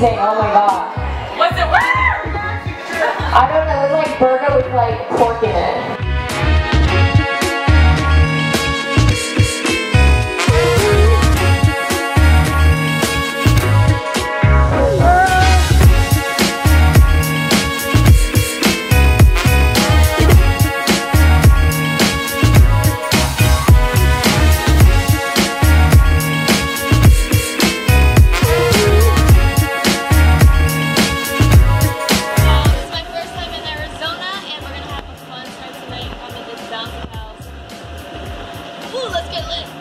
amazing. Oh my god. Was it what? I don't know. It was like burger with like pork in it. Get lit!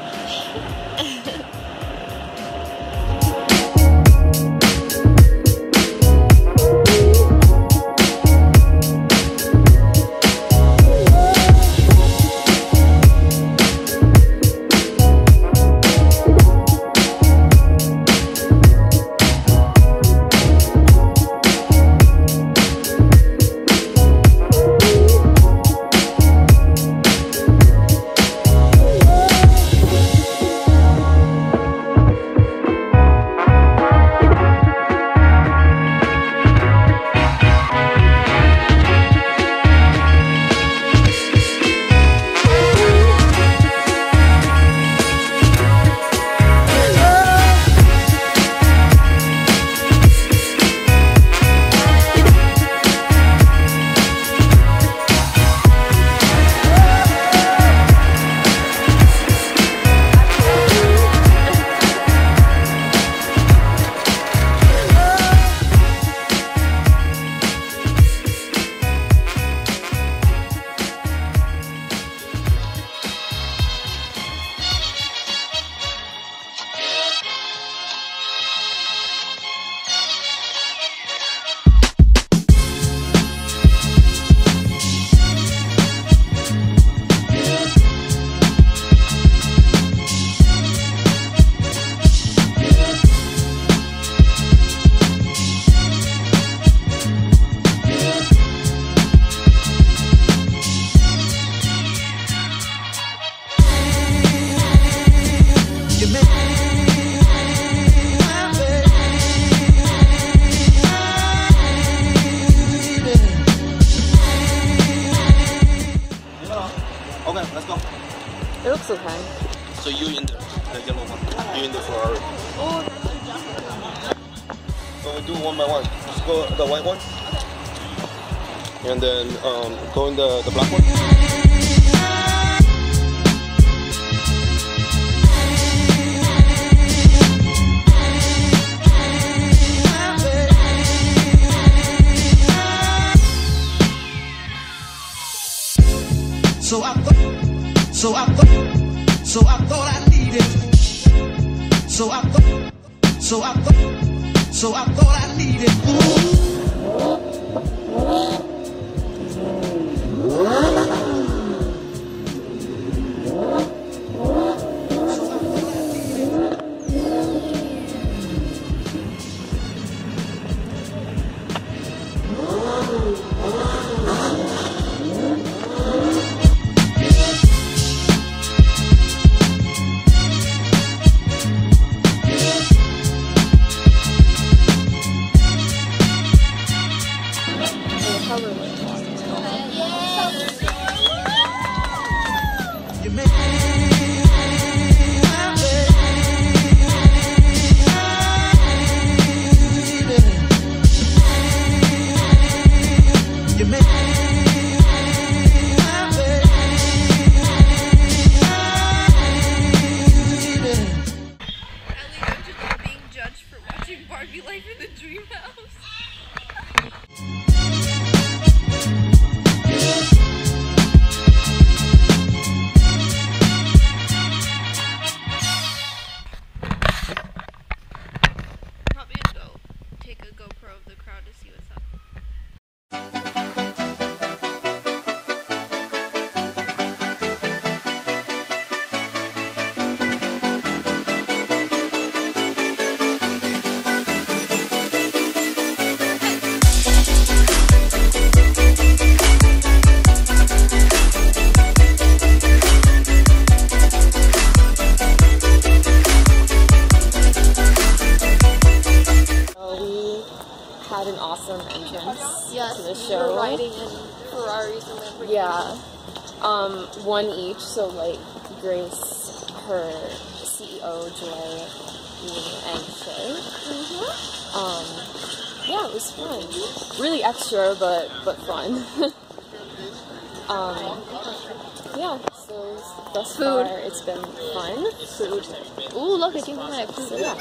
You in the, yellow one. You in the Ferrari. So we do one by one. Let's go the white one. And then um, go in the, the black one. So I thought, so I thought, so I thought I needed. Yes, to the show. were riding in Ferraris and Lamborghinis. Yeah. Um, one each, so like Grace, her CEO, Joy, me, and Shay. Um, yeah, it was fun. Really extra, but but fun. um, yeah, so thus Food. far it's been fun. Food. Ooh, look, I think have food. So yeah.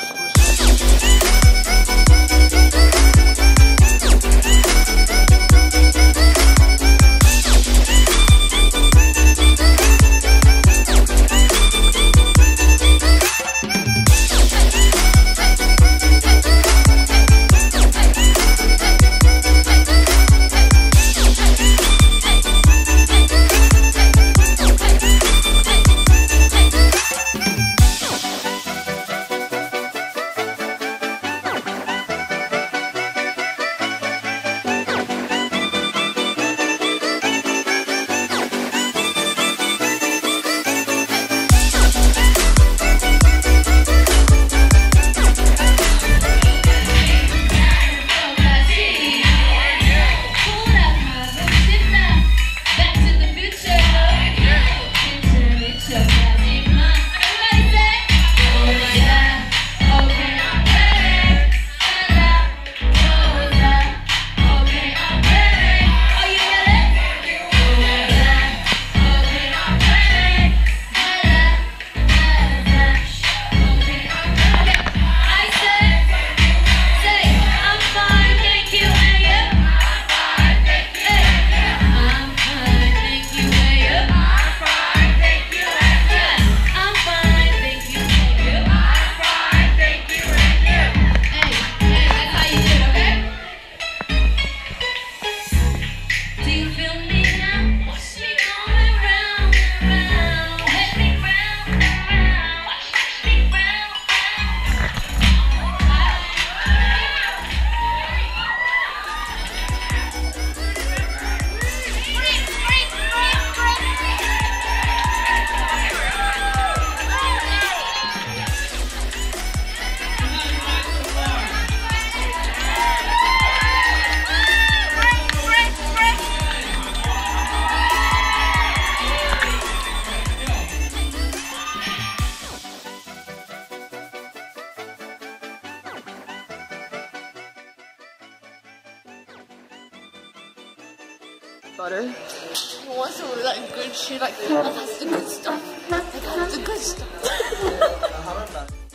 Butter. Who wants of that good shit? Like, oh, that's the good stuff. That's the good stuff.